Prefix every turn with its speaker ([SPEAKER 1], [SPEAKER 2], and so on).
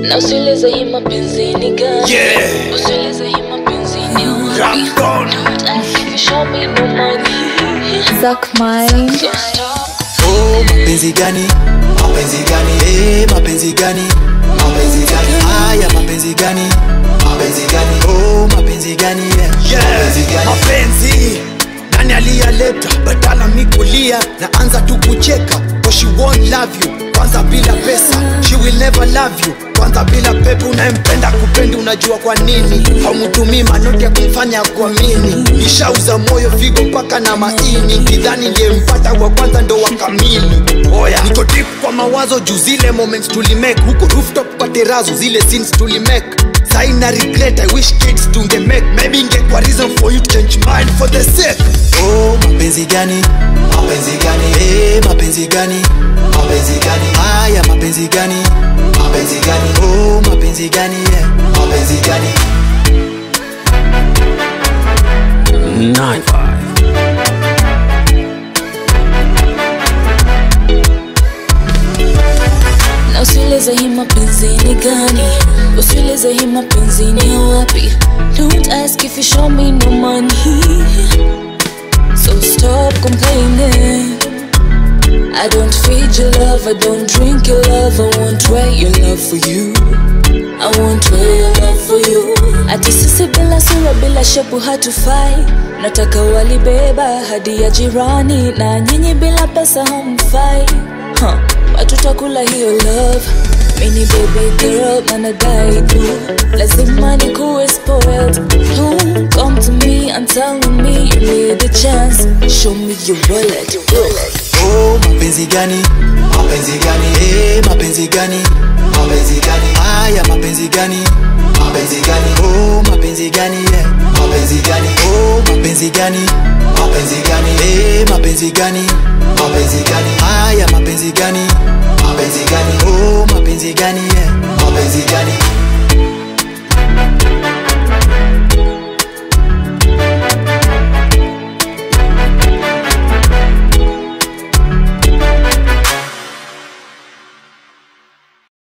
[SPEAKER 1] Na usiulize hii mapenzi ni gani
[SPEAKER 2] Yeah.
[SPEAKER 1] Usiulize hii mapenzi ni wapi
[SPEAKER 2] Rap God.
[SPEAKER 1] Don't ask if you show me no money
[SPEAKER 3] Suck mine.
[SPEAKER 2] Oh, mapenzi gani? Mapenzi gani? Eh, mapenzi gani? Mapenzi gani? Haya, mapenzi gani? Mapenzi gani? Oh, mapenzi gani? Yeah. Mapenzi gani? Mapenzi nani aliyaleta badala mikulia naanza tu kucheka oh she won't love you kwanza bila pesa will never love you. Kwanza bila pepe unayempenda kupendi unajua kwa nini? Haumtumii manoti ya kumfanya kuamini. Ishauza moyo figo mpaka na maini. Kidhani ndiyempata wa kwanza ndo wa kamili. Oya niko deep kwa mawazo juu zile moments tulimake huko rooftop kwa terazo zile scenes tulimake saina regret i wish kids tungemake maybe ingekuwa reason for you to change mind for the sake. Oh mapenzi gani? Mapenzi gani? Eh mapenzi gani? Mapenzi gani mapenzi gani yeah mapenzi gani?
[SPEAKER 4] Nine. Five.
[SPEAKER 1] Na usiulize hii mapenzi ni gani? Usiulize hii mapenzi ni wapi? Don't ask if you show me no money. So stop complaining. I don't feed your love, I don't drink your love I won't wait your love for you bila shepu hatufai Nataka walibeba hadi ya jirani Na nyinyi bila pesa hamfai. Huh. Watutakula hiyo love. Mini baby girl manadai tu Lazima nikuwe spoiled. Don't come to me and tell me you need a chance. Show me your wallet,
[SPEAKER 2] oh mapenzi gani? Mapenzi gani? Eh mapenzi gani? Mapenzi gani? Haya mapenzi gani? Mapenzi gani? Oh mapenzi gani? Yeah mapenzi gani? Oh, mapenzi gani? Mapenzi gani? Eh hey, mapenzi gani? Mapenzi gani? Haya mapenzi gani? Mapenzi gani? Oh, mapenzi gani? Yeah. mapenzi gani?